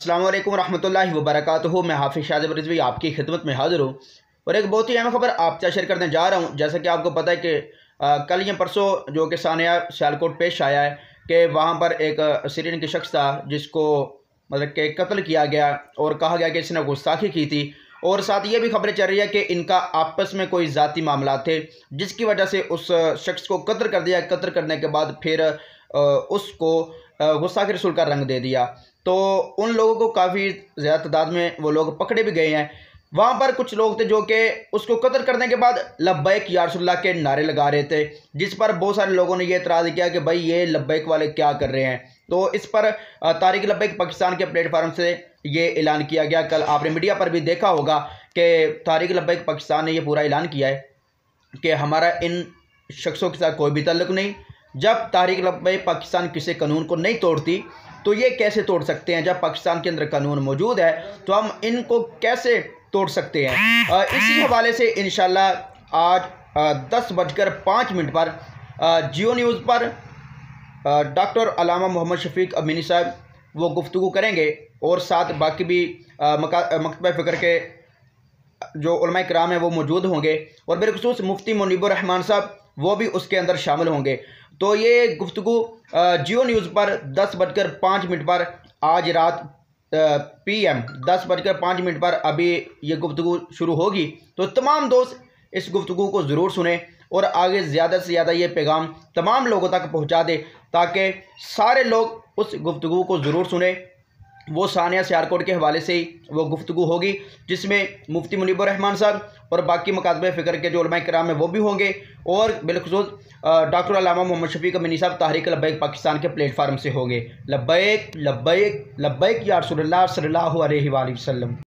अल्लाम वरहमल वबरक मैं हाफिज़ शाजिब रिजवी आपकी खिदमत में हाज़िर हूँ। और एक बहुत ही अहम खबर आपसे शेयर करने जा रहा हूँ। जैसा कि आपको पता है कि आ, कल या परसों जो कि सानिया सियालकोट पेश आया है कि वहाँ पर एक सीरियन की शख्स था जिसको मतलब कि कत्ल किया गया और कहा गया कि इसने गुस्ताखी की थी। और साथ ये भी खबरें चल रही है कि इनका आपस में कोई ज़ाती मामला थे जिसकी वजह से उस शख्स को कत्ल कर दिया। कत्ल करने के बाद फिर उसको गुस्सा के रसूल का रंग दे दिया। तो उन लोगों को काफ़ी ज़्यादा तादाद में वो लोग पकड़े भी गए हैं। वहाँ पर कुछ लोग थे जो कि उसको कत्ल करने के बाद लब्बैक यारसुल्ला के नारे लगा रहे थे, जिस पर बहुत सारे लोगों ने यह एतराज़ किया कि भाई ये लब्बैक वाले क्या कर रहे हैं। तो इस पर तारिक लब्बैक पाकिस्तान के प्लेटफार्म से ये ऐलान किया गया। कल आपने मीडिया पर भी देखा होगा कि तारिक लब्बैक पाकिस्तान ने यह पूरा ऐलान किया है कि हमारा इन शख्सों के साथ कोई भी तल्लुक़ नहीं जब तारिक लब्बैक पाकिस्तान किसी कानून को नहीं तोड़ती तो ये कैसे तोड़ सकते हैं? जब पाकिस्तान के अंदर कानून मौजूद है तो हम इनको कैसे तोड़ सकते हैं? इसी हवाले से इन आज दस बजकर पाँच मिनट पर जियो न्यूज़ पर डॉक्टर अलामा मोहम्मद शफीक अमीनी साहब वो गुफ्तु करेंगे और साथ बाकी भी मकतब फ़िक्र के जो कराम हैं वो मौजूद होंगे। और बिलखसूस मुफ्ती मुनीबर साहब वो भी उसके अंदर शामिल होंगे। तो ये गुफ्तु जियो न्यूज़ पर दस बजकर पाँच मिनट पर आज रात पी एम दस बजकर पाँच मिनट पर अभी ये गुफ्तु शुरू होगी। तो तमाम दोस्त इस गुफ्तु को ज़रूर सुने और आगे ज़्यादा से ज़्यादा ये पैगाम तमाम लोगों तक पहुँचा दे ताकि सारे लोग उस गुफ्तु को ज़रूर सुने। वो सानिया सियारकोट के हवाले से ही वो गुफ्तु होगी, जिसमें मुफ्ती मुनीबर रहमान साहब और बाकी मकातब फ़िक्र के जो कराम है वो भी होंगे और बिलखसूस डॉक्टर अलामा मोहम्मद शफी अमीनी साहब तहरीक लबैक पाकिस्तान के प्लेटफार्म से होंगे। लबैक लब्बैक लबैक या सल्ला वसम